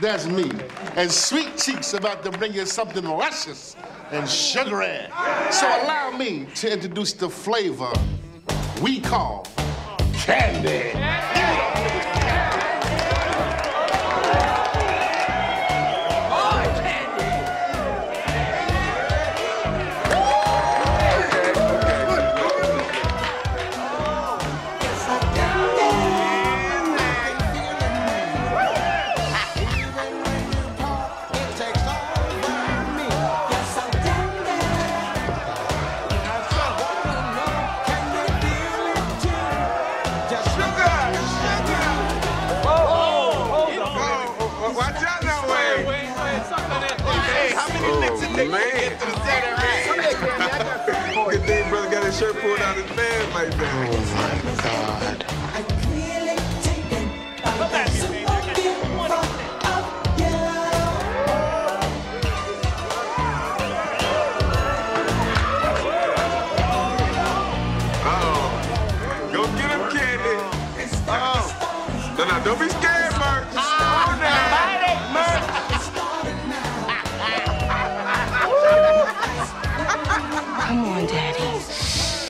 That's me. And Sweet Cheeks about to bring you something luscious and sugary. So allow me to introduce the flavor we call candy. shirt pulled out his man like that. Oh my God. Oh. Go get him, Candy. Oh. No, no, don't be scared, ah, Come on, Daddy.